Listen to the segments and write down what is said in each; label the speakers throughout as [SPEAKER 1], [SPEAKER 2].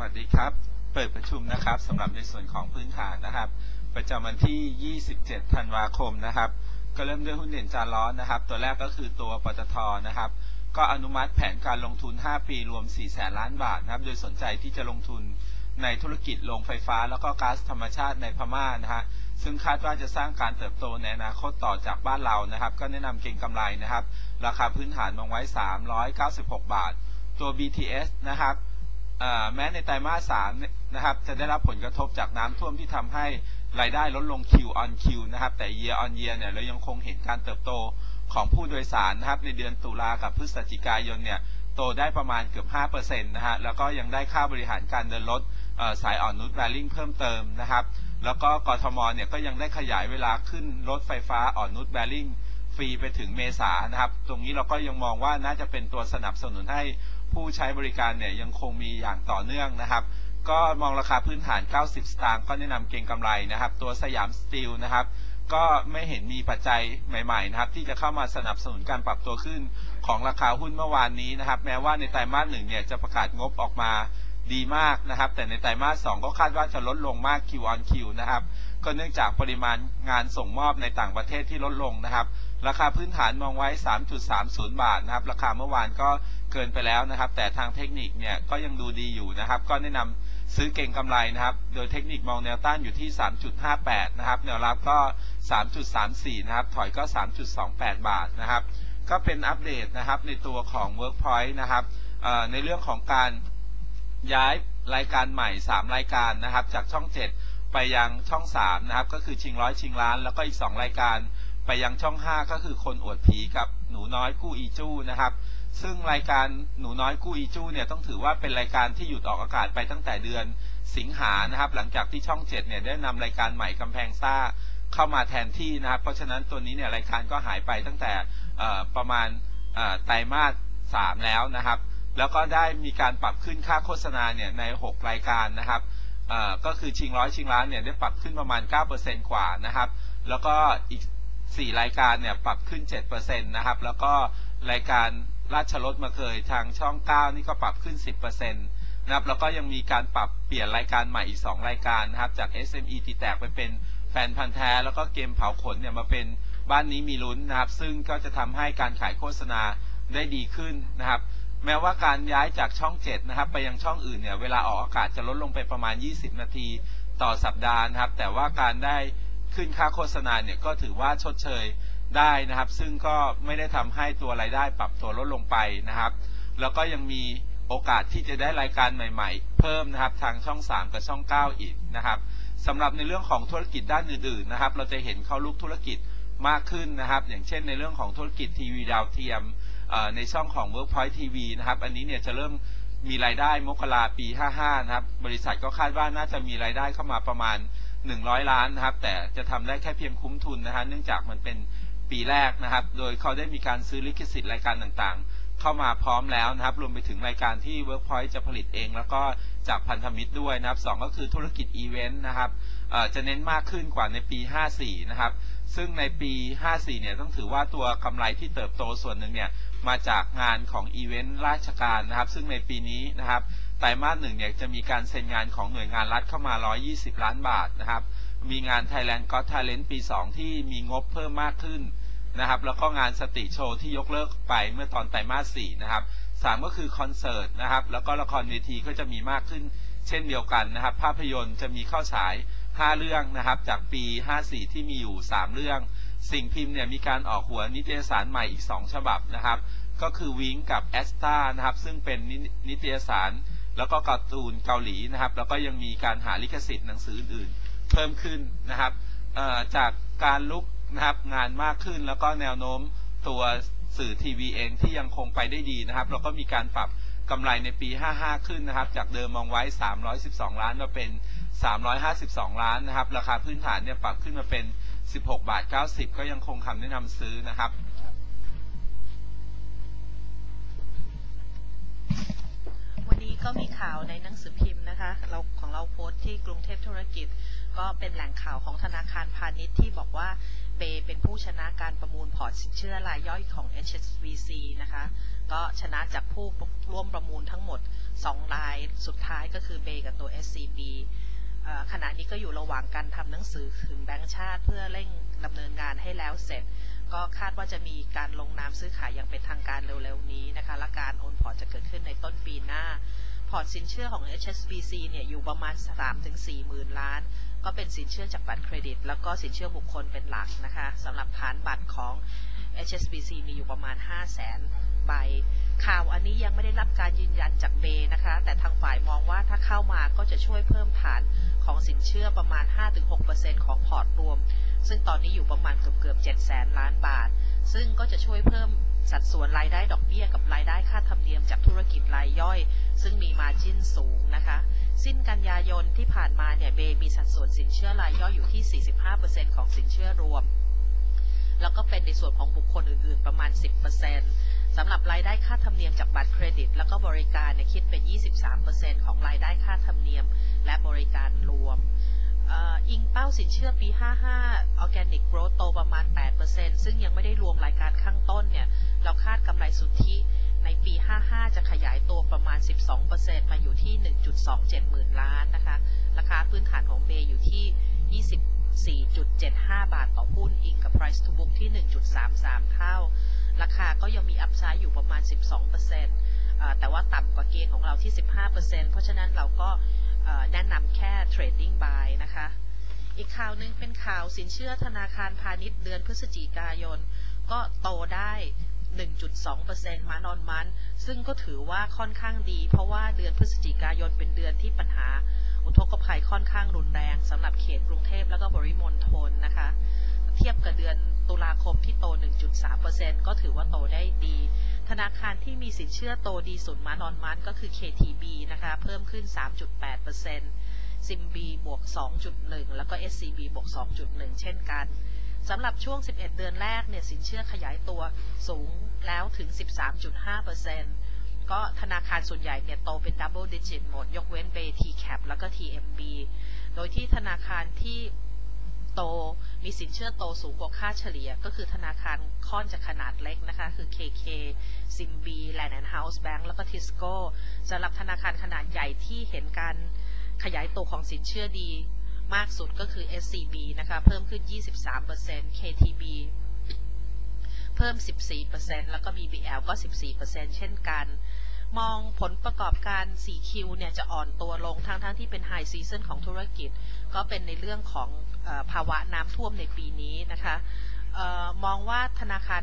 [SPEAKER 1] สวัสดีครับ เปิดประชุมนะครับสำหรับในส่วนของพื้นฐานนะครับ ประจำวันที่ 27 ธันวาคมนะครับ ก็เริ่มด้วยหุ้นเด่นจานร้อนนะครับ ตัวแรกก็คือตัวปตทนะครับ ก็อนุมัติแผนการลงทุน 5 ปีรวม 4 แสนล้านบาทนะครับ โดยสนใจที่จะลงทุนในธุรกิจโรงไฟฟ้า แล้วก็ก๊าซธรรมชาติในพม่านะฮะซึ่งคาดว่าจะสร้างการเติบโตในอนาคตต่อจากบ้านเรานะครับ ก็แนะนำเก็งกำไรนะครับ ราคาพื้นฐานมองไว้ 396 บาท ตัว BTS นะครับ แม้ในไตรมาสสามนะครับจะได้รับผลกระทบจากน้ำท่วมที่ทำให้รายได้ลดลง Q on Q นะครับ แต่ year on year เนี่ยเรายังคงเห็นการเติบโตของผู้โดยสารนะครับ ในเดือนตุลากับพฤศจิกายนเนี่ยโตได้ประมาณเกือบ 5%นะฮะแล้วก็ยังได้ค่าบริหารการเดินรถสายอ่อนนุชแบริ่งเพิ่มเติมนะครับ แล้วก็กทมเนี่ยก็ยังได้ขยายเวลาขึ้นรถไฟฟ้าอ่อนนุชแบริ่งฟรีไปถึงเมษานะครับ ตรงนี้เราก็ยังมองว่าน่าจะเป็นตัวสนับสนุนให้ ผู้ใช้บริการเนี่ยยังคงมีอย่างต่อเนื่องนะครับ ก็มองราคาพื้นฐาน 90 สตางค์ก็แนะนำเก็งกำไรนะครับ ตัวสยามสตีลนะครับก็ไม่เห็นมีปัจจัยใหม่ๆนะครับ ที่จะเข้ามาสนับสนุนการปรับตัวขึ้นของราคาหุ้นเมื่อวานนี้นะครับ แม้ว่าในไตรมาสหนึ่งเนี่ยจะประกาศงบออกมา ดีมากนะครับ แต่ในไตรมาสสองก็คาดว่าจะลดลงมาก Q on Q นะครับ ก็เนื่องจากปริมาณงานส่งมอบในต่างประเทศที่ลดลงนะครับ ราคาพื้นฐานมองไว้ 3.30 บาทนะครับ ราคาเมื่อวานก็เกินไปแล้วนะครับ แต่ทางเทคนิคเนี่ยก็ยังดูดีอยู่นะครับ ก็แนะนำซื้อเก่งกำไรนะครับ โดยเทคนิคมองแนวต้านอยู่ที่ 3.58 นะครับ แนวรับก็ 3.34 นะครับ ถอยก็ 3.28 บาทนะครับ ก็เป็นอัปเดตนะครับในตัวของ Workpoint นะครับในเรื่องของการ ย้ายรายการใหม่ 3 รายการนะครับ จากช่อง 7 ไปยังช่อง3นะครับ ก็คือชิงร้อยชิงล้าน แล้วก็อีก 2 รายการ ไปยังช่อง 5 ก็คือคนอวดผีกับหนูน้อยกู้อีจู้นะครับ ซึ่งรายการหนูน้อยกู้อีจู้เนี่ยต้องถือว่าเป็นรายการที่หยุดออกอากาศไปตั้งแต่เดือนสิงหานะครับ หลังจากที่ช่อง 7 เนี่ยได้นำรายการใหม่กำแพงซ่าเข้ามาแทนที่นะครับ เพราะฉะนั้นตัวนี้เนี่ยรายการก็หายไปตั้งแต่ประมาณไตรมาส3แล้วนะครับ แล้วก็ได้มีการปรับขึ้นค่าโฆษณาเนี่ยใน 6 รายการนะครับก็คือชิงร้อยชิงล้านเนี่ยได้ปรับขึ้นประมาณ 9%กว่านะครับ แล้วก็อีก 4 รายการเนี่ยปรับขึ้น 7%นะครับ แล้วก็รายการราชรถมาเคยทางช่อง 9 นี่ก็ปรับขึ้น 10%นะครับ แล้วก็ยังมีการปรับเปลี่ยนรายการใหม่อีก 2 รายการนะครับ จาก SME ตีแตกไปเป็นแฟนพันธ์แท้ แล้วก็เกมเผาขนเนี่ยมาเป็นบ้านนี้มีลุ้นนะครับ ซึ่งก็จะทำให้การขายโฆษณาได้ดีขึ้นนะครับ แม้ว่าการย้ายจากช่อง 7 นะครับ ไปยังช่องอื่นเนี่ย เวลาออกอากาศจะลดลงไปประมาณ 20 นาทีต่อสัปดาห์นะครับ แต่ว่าการได้ขึ้นค่าโฆษณาเนี่ยก็ถือว่าชดเชยได้นะครับ ซึ่งก็ไม่ได้ทำให้ตัวรายได้ปรับตัวลดลงไปนะครับ แล้วก็ยังมีโอกาสที่จะได้รายการใหม่ ๆ เพิ่มนะครับทางช่อง 3 กับช่อง 9 อีกนะครับสำหรับในเรื่องของธุรกิจด้านอื่นๆนะครับ เราจะเห็นเข้าลุกธุรกิจมากขึ้นนะครับ อย่างเช่นในเรื่องของธุรกิจทีวีดาวเทียม ในช่องของ Workpoint TV นะครับ อันนี้เนี่ยจะเริ่มมีรายได้มกราปี 55 นะครับ บริษัทก็คาดว่าน่าจะมีรายได้เข้ามาประมาณ 100 ล้านนะครับ แต่จะทำได้แค่เพียงคุ้มทุนนะฮะ เนื่องจากมันเป็นปีแรกนะครับ โดยเขาได้มีการซื้อลิขสิทธิ์รายการต่างๆ เข้ามาพร้อมแล้วนะครับ รวมไปถึงรายการที่ Workpoint จะผลิตเอง แล้วก็จากพันธมิตรด้วยนะครับสองก็คือธุรกิจอีเวนต์นะครับจะเน้นมากขึ้นกว่าในปี 54 นะครับ ซึ่งในปี 54 เนี่ยต้องถือว่าตัวกำไรที่เติบโตส่วนหนึ่งเนี่ย มาจากงานของอีเวนต์ราชการนะครับ ซึ่งในปีนี้นะครับไตรมาสหนึ่งเนี่ยจะมีการเซ็นงานของหน่วยงานรัฐเข้ามา 120 ล้านบาทนะครับ มีงาน Thailand Got Talent ปี 2 ที่มีงบเพิ่มมากขึ้นนะครับ แล้วก็งานสติโชว์ที่ยกเลิกไปเมื่อตอนไตรมาส4นะครับสามก็คือคอนเสิร์ตนะครับ แล้วก็ละครเวทีก็จะมีมากขึ้นเช่นเดียวกันนะครับ ภาพยนตร์จะมีเข้าฉาย 5 เรื่องนะครับ จากปี 54 ที่มีอยู่ 3 เรื่อง สิ่งพิมพ์เนี่ยมีการออกหัวนิตยสารใหม่อีก 2 ฉบับนะครับ ก็คือวิงกับแอสตานะครับ ซึ่งเป็นนิตยสาร แล้วก็การ์ตูนเกาหลีนะครับ แล้วก็ยังมีการหาลิขสิทธิ์หนังสืออื่นๆ เพิ่มขึ้นนะครับจากการลุกนะครับงานมากขึ้นแล้วก็แนวโน้มตัวสื่อทีวีเองที่ยังคงไปได้ดีนะครับ แล้วก็มีการปรับกำไรในปี 55 ขึ้นนะครับ จากเดิมมองไว้ 312 ล้านมาเป็น 352 ล้านนะครับ ราคาพื้นฐานเนี่ยปรับขึ้นมาเป็น 16 บาท 90 ก็ยังคงคำแนะนำซื้อนะครับ
[SPEAKER 2] วันนี้ก็มีข่าวในหนังสือพิมพ์นะคะ เราของเราโพสต์ที่กรุงเทพธุรกิจ ก็เป็นแหล่งข่าวของธนาคารพาณิชย์ที่บอกว่าBAY เป็นผู้ชนะการประมูลพอร์ตสินเชื่อรายย่อยของ HSBC นะคะ ก็ชนะจากผู้ร่วมประมูลทั้งหมด 2 ราย สุดท้ายก็คือ BAY กับตัว SCB ขณะนี้ก็อยู่ระหว่างการทำหนังสือถึงแบงก์ชาติเพื่อเร่งดำเนินงานให้แล้วเสร็จ ก็คาดว่าจะมีการลงนามซื้อขายอย่างเป็นทางการเร็วๆนี้นะคะและการโอนพอร์ตจะเกิดขึ้นในต้นปีหน้า พอร์ตสินเชื่อของ HSBC เนี่ยอยู่ประมาณ 3-4หมื่นล้าน ก็เป็นสินเชื่อจากบัตรเครดิต แล้วก็สินเชื่อบุคคลเป็นหลักนะคะสำหรับฐานบัตรของ HSBC มีอยู่ประมาณ 5 0 0 0 0น ไป ข่าวอันนี้ยังไม่ได้รับการยืนยันจากเบนะคะ แต่ทางฝ่ายมองว่าถ้าเข้ามาก็จะช่วยเพิ่มฐานของสินเชื่อประมาณ 5-6%ของพอร์ตรวม ซึ่งตอนนี้อยู่ประมาณเกือบเกือบ7แสนล้านบาท ซึ่งก็จะช่วยเพิ่มสัดส่วนรายได้ดอกเบี้ยกับรายได้ค่าธรรมเนียมจากธุรกิจรายย่อย ซึ่งมีมาจิ้นสูงนะคะ สิ้นกันยายนที่ผ่านมาเนี่ยเบมีสัดส่วนสินเชื่อรายย่อยอยู่ที่ 45%ของสินเชื่อรวม แล้วก็เป็นในส่วนของบุคคลอื่นๆประมาณ 10% สำหรับรายได้ค่าธรรมเนียมจากบัตรเครดิต แล้วก็บริการเนี่ยคิดเป็น 23%ของรายได้ค่าธรรมเนียม และบริการรวมอิงเป้าสินเชื่อปี 55 Organic Growth โตประมาณ 8%ซึ่งยังไม่ได้รวมรายการข้างต้นเนี่ย เราคาดกำไรสุทธิในปี 55 จะขยายตัวประมาณ 12%มาอยู่ที่ 1.27 หมื่นล้านนะคะ ราคาพื้นฐานของเบอยู่ที่ 24.75 บาทต่อหุ้น อิงกับ price to book ที่ 1.33 เท่า ราคาก็ยังมีอัพไซด์อยู่ประมาณ 12%แต่ว่าต่ำกว่าเกณฑ์ของเราที่ 15%เพราะฉะนั้นเราก็แนะนำแค่ trading buy นะคะ อีกข่าวหนึ่งเป็นข่าวสินเชื่อธนาคารพาณิชย์เดือนพฤศจิกายน ก็โตได้ 1.2%มานอนมัน ซึ่งก็ถือว่าค่อนข้างดี เพราะว่าเดือนพฤศจิกายนเป็นเดือนที่ปัญหา อุทกภัยค่อนข้างรุนแรงสำหรับเขตกรุงเทพแล้วก็บริมณฑลนะคะ เทียบกับเดือนตุลาคมที่โต 1.3%ก็ถือว่าโตได้ดี ธนาคารที่มีสินเชื่อโตดีสุดมานอนมันก็คือ KTB นะคะ เพิ่มขึ้น 3.8%ซิมบีบวก 2.1 แล้วก็ SCB บวก 2.1 เช่นกันสำหรับช่วง 11 เดือนแรกเนี่ยสินเชื่อขยายตัวสูงแล้วถึง 13.5%ก็ธนาคารส่วนใหญ่เนี่ยโตเป็น double digit หมด ยกเว้น Bay TCAP แล้วก็ TMB โดยที่ธนาคารที่ โต มีสินเชื่อโตสูงกว่าค่าเฉลี่ย ก็คือธนาคารค่อนจะขนาดเล็กนะคะ คือ KK s i m b Land and House Bank แล้วก็ Tisco สำหรับธนาคารขนาดใหญ่ที่เห็นการขยายตัวของสินเชื่อดีมากสุดก็คือ SCB นะคะ เพิ่มขึ้น 23% KTB เพิ่ม 14%แล้วก็ BBL ก็ 14%เช่นกัน มองผลประกอบการ 4Q เนี่ยจะอ่อนตัวลงทั้งๆทที่เป็นไฮซีซันของธุรกิจ ก็เป็นในเรื่องของอภาวะน้ำท่วมในปีนี้นะคะออมองว่าธนาคาร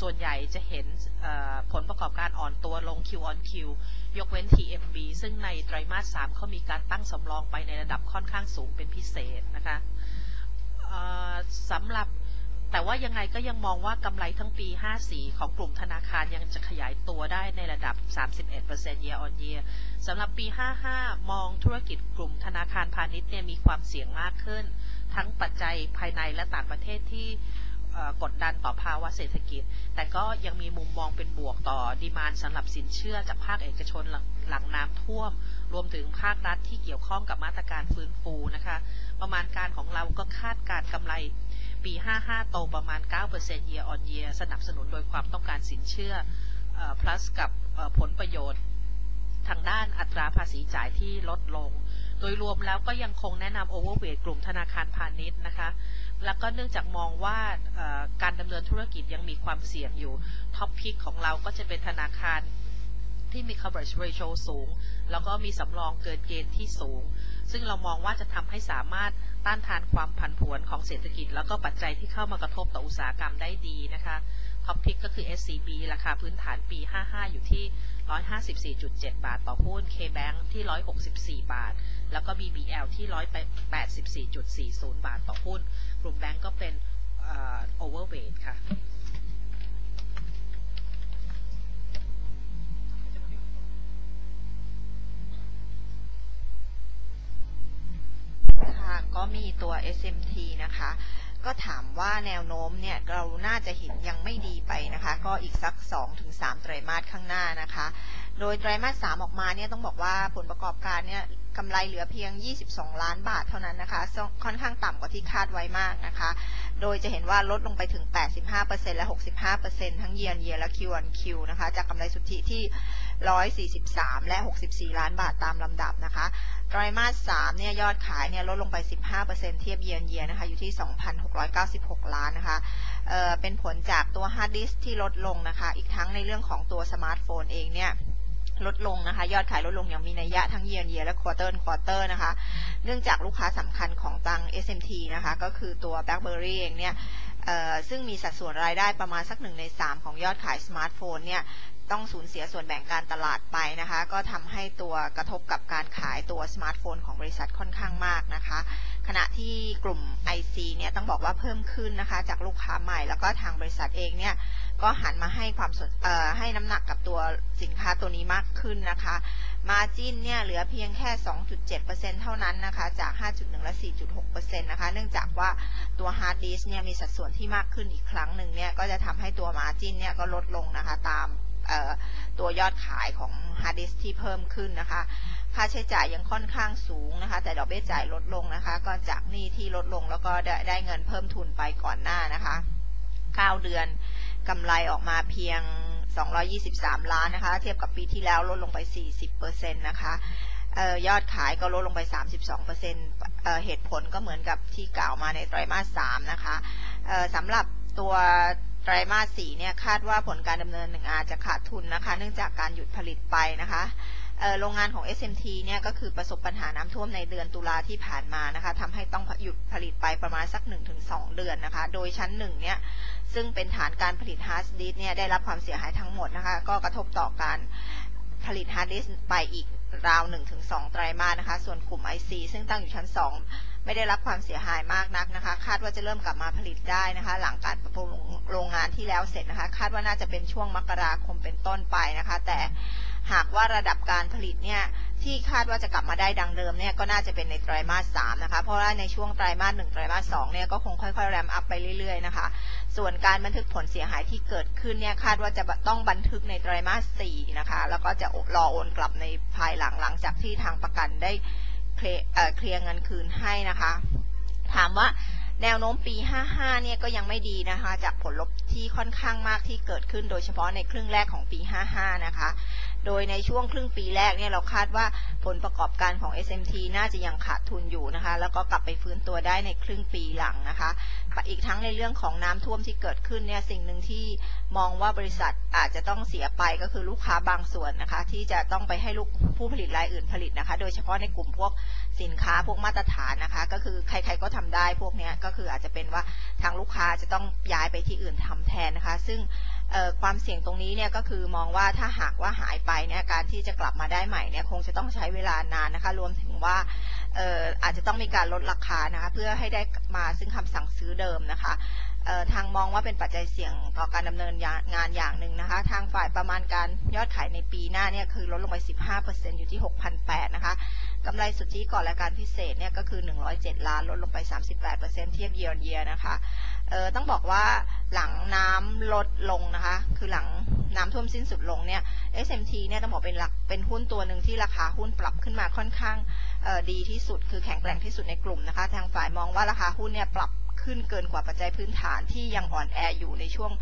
[SPEAKER 2] ส่วนใหญ่จะเห็นผลประกอบการอ่อนตัวลง Q on Q ยกเว้น TMB ซึ่งในไตรมาส 3 เขามีการตั้งสำรองไปในระดับค่อนข้างสูงเป็นพิเศษนะคะสำหรับ แต่ว่ายังไงก็ยังมองว่ากำไรทั้งปี 54 ของกลุ่มธนาคารยังจะขยายตัวได้ในระดับ 31% year on year สำหรับปี 55 มองธุรกิจกลุ่มธนาคารพาณิชย์เนี่ยมีความเสี่ยงมากขึ้น ทั้งปัจจัยภายในและต่างประเทศที่กดดันต่อภาวะเศรษฐกิจ แต่ก็ยังมีมุมมองเป็นบวกต่อดีมานสำหรับสินเชื่อจากภาคเอกชนหลังหลังน้ำท่วม รวมถึงภาครัฐที่เกี่ยวข้องกับมาตรการฟื้นฟูนะคะ ประมาณการของเราก็คาดการกำไร ปี 55 โตประมาณ 9% year on year สนับสนุนโดยความต้องการสินเชื่อ plus กับผลประโยชน์ ทางด้านอัตราภาษีจ่ายที่ลดลง โดยรวมแล้วก็ยังคงแนะนำ overweight กลุ่มธนาคารพาณิชย์นะคะ แล้วก็เนื่องจากมองว่าการดำเนินธุรกิจยังมีความเสี่ยงอยู่ top pick ของเราก็จะเป็นธนาคารที่มี coverage ratio สูง แล้วก็มีสำรองเกินเกณฑ์ที่สูง ซึ่งเรามองว่าจะทำให้สามารถต้านทานความผันผวนของเศรษฐกิจ แล้วก็ปัจจัยที่เข้ามากระทบต่ออุตสาหกรรมได้ดีนะคะ top pick ก็คือ SCB ราคาพื้นฐานปี 55 อยู่ที่ 154.7 บาทต่อหุ้น KBank ที่ 164 บาท แล้วก็ BBL ที่ 184.40 บาทต่อหุ้น กลุ่มแบงก์ก็เป็น overweight ค่ะ
[SPEAKER 3] ก็มีตัว SMT นะคะ ก็ถามว่าแนวโน้มเนี่ยเราน่าจะเห็นยังไม่ดีไปนะคะ ก็อีกสัก 2-3 ไตรมาสข้างหน้านะคะโดยไตรมาส3ออกมาเนี่ยต้องบอกว่าผลประกอบการเนี่ยกำไรเหลือเพียง 22 ล้านบาทเท่านั้นนะคะ ค่อนข้างต่ำกว่าที่คาดไว้มากนะคะ โดยจะเห็นว่าลดลงไปถึง 85%และ 65%ทั้งเยียนเยียและ Q on Q นะคะ จากกำไรสุทธิที่ 143 และ 64 ล้านบาทตามลำดับนะคะ ไตรมาส 3 เนี่ยยอดขายเนี่ยลดลงไป 15%เทียบเยียนเยียนะคะ อยู่ที่ 2,696 ล้านนะคะเป็นผลจากตัวฮาร์ดดิสก์ที่ลดลงนะคะ อีกทั้งในเรื่องของตัวสมาร์ทโฟนเองเนี่ย ลดลงนะคะ ยอดขายลดลงอย่างมีนัยยะทั้ง year on year และ quarter on quarter นะคะ เนื่องจากลูกค้าสำคัญของตัง SMT นะคะ ก็คือตัว BlackBerry เองเนี่ยซึ่งมีสัดส่วนรายได้ประมาณสักหนึ่งใน 3 ของยอดขายสมาร์ทโฟนเนี่ย ต้องสูญเสียส่วนแบ่งการตลาดไปนะคะ ก็ทำให้ตัวกระทบกับการขายตัวสมาร์ทโฟนของบริษัทค่อนข้างมากนะคะ ขณะที่กลุ่ม IC เนี่ยต้องบอกว่าเพิ่มขึ้นนะคะ จากลูกค้าใหม่แล้วก็ทางบริษัทเองเนี่ยก็หันมาให้ความสนเอ่อให้น้ำหนักกับตัวสินค้าตัวนี้มากขึ้นนะคะ margin เนี่ยเหลือเพียงแค่ 2.7%เท่านั้นนะคะ จาก 5.1 และ 4.6%นะคะ เนื่องจากว่าตัวฮาร์ดดิสก์เนี่ยมีสัดส่วนที่มากขึ้นอีกครั้งหนึ่งเนี่ย ก็จะทำให้ตัว margin เนี่ยก็ลดลงนะคะตาม ตัวยอดขายของฮาร์ดดิสก์ที่เพิ่มขึ้นนะคะ ค่าใช้จ่ายยังค่อนข้างสูงนะคะ แต่ดอกเบี้ยจ่ายลดลงนะคะ ก็จากหนี้ที่ลดลงแล้วก็ได้ไดเงินเพิ่มทุนไปก่อนหน้านะคะ 9 เดือนกำไรออกมาเพียง 223 ล้านนะคะ เทียบกับปีที่แล้วลดลงไป 40%นะคะออยอดขายก็ลดลงไป 32%เอเหตุผลก็เหมือนกับที่กล่าวมาในไตรมาส 3 นะคะสำหรับตัว ไตรมาส4เนี่ยคาดว่าผลการดำเนินหนึ่งอาจจะขาดทุนนะคะ เนื่องจากการหยุดผลิตไปนะคะโรงงานของ SMT เนี่ยก็คือประสบปัญหาน้ำท่วมในเดือนตุลาที่ผ่านมานะคะทำให้ต้องหยุดผลิตไปประมาณสัก 1-2 เดือนนะคะ โดยชั้นหนึ่งเนี่ยซึ่งเป็นฐานการผลิตฮาร์ดดิสก์เนี่ยได้รับความเสียหายทั้งหมดนะคะ ก็กระทบต่อการผลิตฮาร์ดดิสก์ไปอีกราว 1-2 ไตรมาสนะคะ ส่วนกลุ่ม IC ซึ่งตั้งอยู่ชั้น 2 ไม่ได้รับความเสียหายมากนักนะคะ คาดว่าจะเริ่มกลับมาผลิตได้นะคะ หลังการปรับปรุงโรงงานที่แล้วเสร็จนะคะ คาดว่าน่าจะเป็นช่วงมกราคมเป็นต้นไปนะคะ แต่หากว่าระดับการผลิตเนี่ยที่คาดว่าจะกลับมาได้ดังเดิมเนี่ยก็น่าจะเป็นในไตรมาส3นะคะ เพราะว่าในช่วงไตรมาส1ไตรมาส2เนี่ยก็คงค่อยๆ ramp up ไปเรื่อยๆนะคะ ส่วนการบันทึกผลเสียหายที่เกิดขึ้นเนี่ยคาดว่าจะต้องบันทึกในไตรมาส4นะคะ แล้วก็จะรอโอนกลับในภายหลังหลังจากที่ทางประกันได้ เคลียร์เเคลเงินคืนให้นะคะ ถามว่าแนวโน้มปี 55 เนี่ยก็ยังไม่ดีนะคะ จากผลลบที่ค่อนข้างมากที่เกิดขึ้นโดยเฉพาะในครึ่งแรกของปี 55 นะคะ โดยในช่วงครึ่งปีแรกเนี่ยเราคาดว่าผลประกอบการของ SMT น่าจะยังขาดทุนอยู่นะคะ แล้วก็กลับไปฟื้นตัวได้ในครึ่งปีหลังนะคะ อีกทั้งในเรื่องของน้ำท่วมที่เกิดขึ้นเนี่ยสิ่งหนึ่งที่มองว่าบริษัทอาจจะต้องเสียไปก็คือลูกค้าบางส่วนนะคะ ที่จะต้องไปให้ลูกผู้ผลิตรายอื่นผลิตนะคะ โดยเฉพาะในกลุ่มพวกสินค้าพวกมาตรฐานนะคะ ก็คือใครๆก็ทำได้พวกนี้ก็คืออาจจะเป็นว่าทางลูกค้าจะต้องย้ายไปที่อื่นทำแทนนะคะ ซึ่งความเสี่ยงตรงนี้เนี่ยก็คือมองว่าถ้าหากว่าหายไปเนี่ยการที่จะกลับมาได้ใหม่เนี่ยคงจะต้องใช้เวลานานนะคะ รวมถึงว่าอออาจจะต้องมีการลดราคานะคะเพื่อให้ได้มาซึ่งคำสั่งซื้อเดิมนะคะทางมองว่าเป็นปัจจัยเสี่ยงต่อการดำเนินงานอย่างหนึ่งนะคะ ประมาณการยอดขายในปีหน้าเนี่ยคือลดลงไป 15%อยู่ที่6,008นะคะกำไรสุทธิก่อนรายการพิเศษเนี่ยก็คือ 107 ล้านลดลงไป 38%เทียบเยียร์เยียนะคะเออต้องบอกว่าหลังน้ำลดลงนะคะ คือหลังน้ำท่วมสิ้นสุดลงเนี่ย SMT เนี่ยต้องบอกเป็นหลักเป็นหุ้นตัวหนึ่งที่ราคาหุ้นปรับขึ้นมาค่อนข้างออดีที่สุด คือแข็งแกร่งที่สุดในกลุ่มนะคะ ทางฝ่ายมองว่าราคาหุ้นเนี่ยปรับขึ้นเกินกว่าปัจจัยพื้นฐานที่ยังอ่อนแออยู่ในช่วง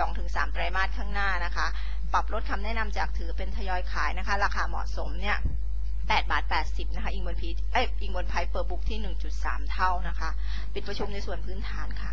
[SPEAKER 3] 2-3 ไตรมาสข้างหน้านะคะ ปรับลดคำแนะนำจากถือเป็นทยอยขายนะคะ ราคาเหมาะสมเนี่ย8บาท 80 นะคะ อิงบน P เอ้ยอิงบน price per book ที่ 1.3 เท่านะคะ ปิดประชุมในส่วนพื้นฐานค่ะ